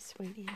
Sweetie.